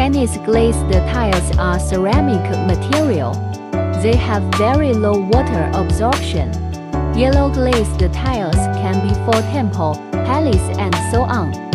Chinese glazed tiles are ceramic material. They have very low water absorption. Yellow glazed tiles can be for temple, palace and so on.